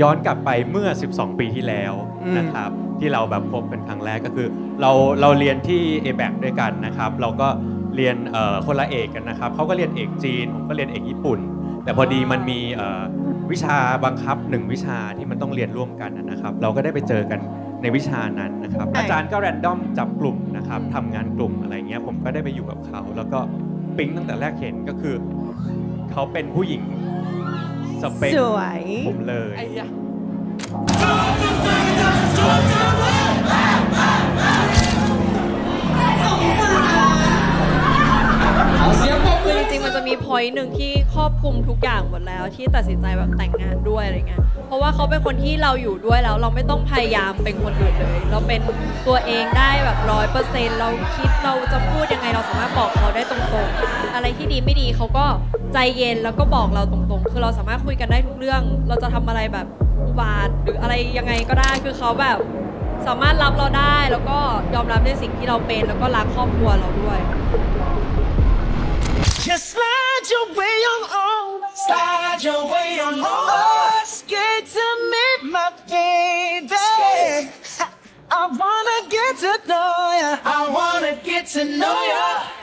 ย้อนกลับไปเมื่อ 12 ปีที่แล้วอืมนะครับที่เราแบบพบเป็นครั้งแรกก็คือ เราเราเรียนที่ a b a c ด้วยกันนะครับ เราก็เรียนเอ่อคนละเอกกันนะครับเขาก็เรียนเอกจีนผมก็เรียนเอกญี่ปุ่น แต่พอดีมันมีเอ่อวิชาบังคับหนึ่งวิชาที่มันต้องเรียนร่วมกันนะครับ เราก็ได้ไปเจอกันในวิชานั้นนะครับ อาจารย์ก็แรนดอมจับกลุ่มนะครับทำงานกลุ่มอะไรเงี้ยผมก็ได้ไปอยู่กับเขา แล้วก็ปิ๊งตั้งแต่แรกเห็นก็คือเขาเป็นผู้หญิง สเปคสวย ผมเลยไอ้ยะคือจริงๆมันจะมีพอยต์หนึ่งที่ครอบคลุมทุกอย่างหมดแล้ว ที่ตัดสินใจแบบแต่งงานด้วยอะไรเงี้ย เพราะว่าเขาเป็นคนที่เราอยู่ด้วยแล้ว เราไม่ต้องพยายามเป็นคนอื่นเลย เราเป็นตัวเองได้แบบร้อยเปอร์เซ็นต์เราคิดเราจะพูดยังไงเราสามารถบอกเขา ได้ตรงๆ อะไรที่ดีไม่ดีเขาก็ใจเย็นแล้วก็บอกเราตรงๆ คือเราสามารถคุยกันได้ทุกเรื่อง เราจะทำอะไรแบบอุบาทหรืออะไรยังไงก็ได้ คือเขาแบบสามารถรับเราได้แล้วก็ยอมรับในสิ่งที่เราเป็นแล้วก็รักครอบครัวเราด้วย Just slide your way on on. Slide your way on on. Scared to meet my baby. I wanna get to know ya. I wanna get to know ya.